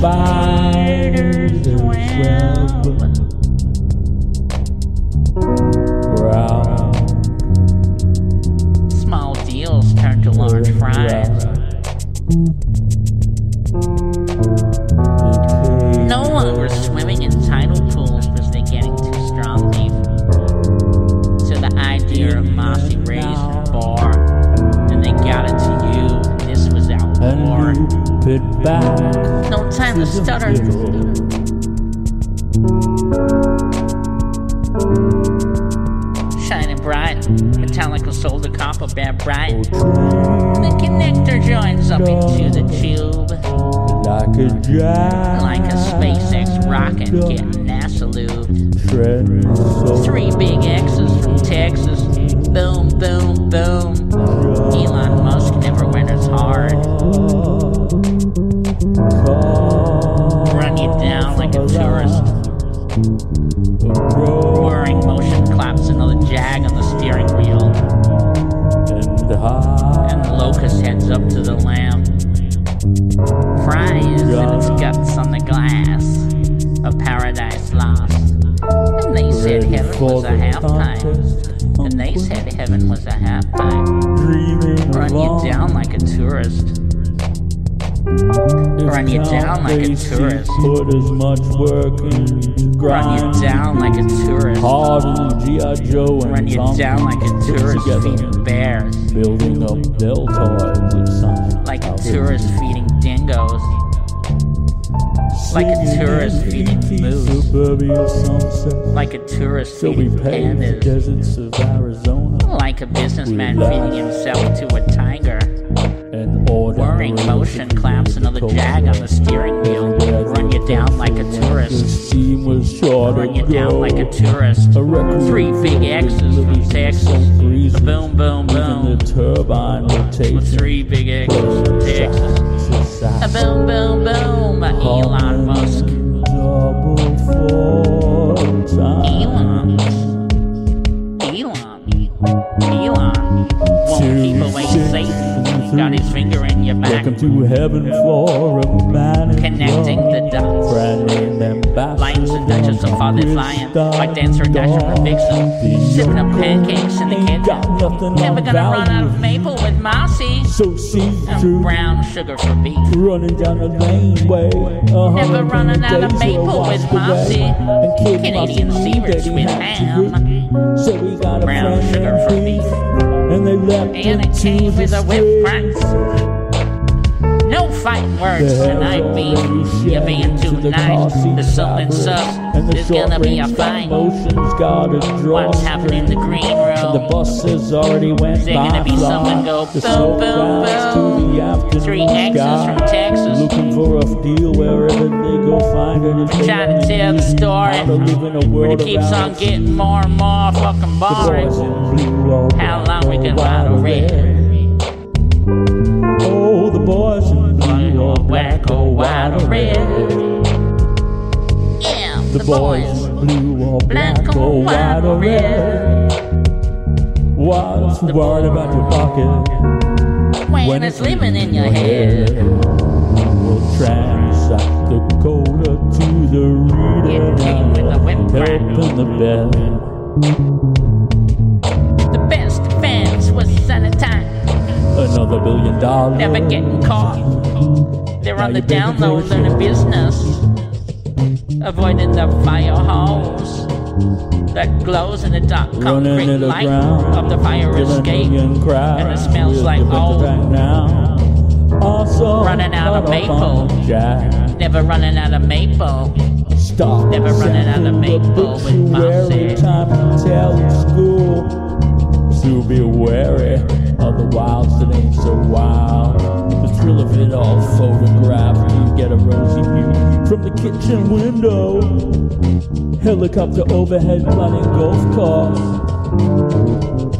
spiders web round Small deals turn to large fries. No longer swimming in tidal pools because they're getting too strong. So the idea of Mossy raised a bar, and they got it to you, and this was our war. and back time to to the stutter. Shining bright, metallic solder copper bare bright. The connector joins up into the tube. like a giant Like a SpaceX rocket getting NASA lubed. Three big X's from Texas. Boom, boom, boom. Elon Musk never went as hard. Whirring motion claps another jag on the steering wheel. and high And the locust heads up to the lamp. Fries in its guts on the glass of paradise lost. And they said heaven was a half contest. And they said heaven was a half pipe. dreaming Run you down like a tourist. Run you down like a tourist. Put as much work into Run you down like a tourist. Harder than G.I. Joe and Run you down like a tourist feeding bears. building up deltoids of science. Like a tourist feeding dingoes. like a tourist feeding moose. Like a tourist So we feeding pandas. deserts of Arizona Like a businessman feeding himself to a tiger. and order. Whirring motion claps another jag on the steering wheel. Run you down like a tourist. Run you down like a tourist. Three big X's from Texas. breeze. Boom, boom, Even the boom. turbine rotation. Three big X's from Texas. A boom, boom, boom. Elon Musk. Double four heaven for a man. Connecting the dots. Brand name ambassador. Lions and Duchess of Father Flying. Like Dancer and Dasher and Vixen. Sipping up pancakes in the kitchen. Never on gonna run out of maple with Mossy. So see And through. brown sugar for beef. Running down the laneway. Never running out of maple with washed away. Mossy. And Kid Canadian Mossy knew Seavers that with ham. So we got a Brown sugar for beef. And they left And it came with a whip streets. Fighting words tonight, B. You're being too nice. There's something the There's gonna be a fight. Motion's got a draw What's happening in the green And the room? buses already went There by gonna be someone go boom, boom, boom. to the afternoon Three sky. from Texas. Looking for a deal wherever they go find it. They Trying to tell the story. How to live in a But it keeps on getting more and more fucking boring. boys in blue all How long we can ride a red? Oh, the boys The boys in blue or black, or white or red. What's worried about your pocket? When it's living in your head. We'll try South Dakota to the reader. It came with a whip in the bed. The best fans was sanitize. Another billion dollars. Never getting caught. They're on the down low, learning business. Avoiding the fire hose that glows in the dark concrete it light aground. of the fire escape. And it smells like old. now. Also, Running out of maple. Never running out of maple. Stop. Never running out of maple with Mossy. time to tell school. So be wary of the wilds that ain't so wild. Thrill of it all photographed. You get a rosy view from the kitchen window. Helicopter overhead running golf carts.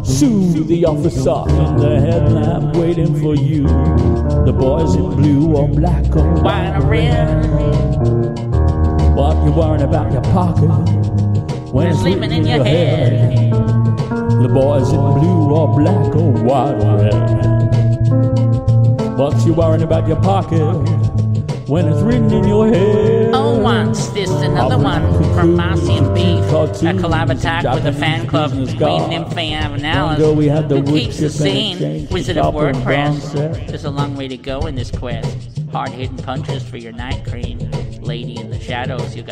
Sue the officer in the headlamp waiting for you. The boys in blue or black or White or red. What you worrying about your pocket? When It's sleeping in your head. The boys in blue or black or white or red. What you worrying about your pocket? when it's written in your head. Oh, once there's another one from Mossy and Beef, a collab attack with the fan club Queen Nymphae Longer we had the who keeps the and scene Wizard of and WordPress. There's a long way to go in this quest. Hard hitting punches for your night cream. Lady in the shadows, you got.